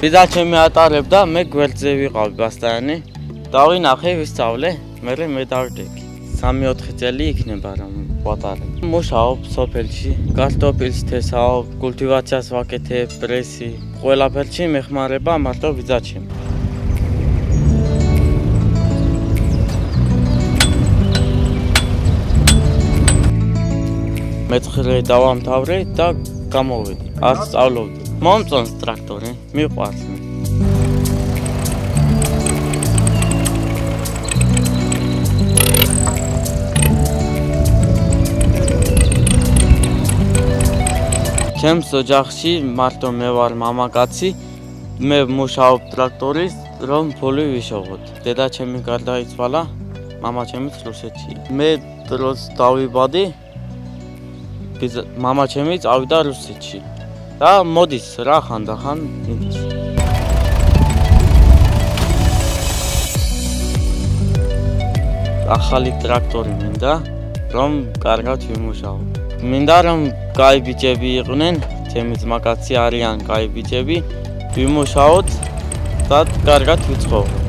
ვიზა ჩემი ატარებდა, მე გვერდზე ვიყავ გასტანი. დავინახე, ვისწავლე, მე მე დავდექი. 3-4 წელი იქნება რომ ვატარებ. მუშაობ სოფელში, კარტოფილს თესავ, კულტივაციას ვაკეთებ, პრესი, ყველაფერში მეხმარება მარტო ვიზაჩი. მეცხრე დავამთავრე და გამოვედი. არც სწავლობდი. მომწონს ტრაქტორი, მიყვარს მე. ჩემს ოჯახში მარტო მე ვარ მამაკაცი მე მუშაობ ტრაქტორის რომ ფული ვიშოვოთ დედა ჩემი გარდაიცვალა მამა ჩემიც რუსეთში მე დროს დავიბადი მამაჩემი წავიდა რუსეთში და მოდის რა ხანდახან იმას ახალი ტრაქტორი მინდა რომ კარგად ვიმუშაო. მინდა რომ კაი ბიჭები იყვნენ, ჩემი ძმა კაცი არიან კაი ბიჭები, ვიმუშაოთ და კარგად ვიცხოვროთ.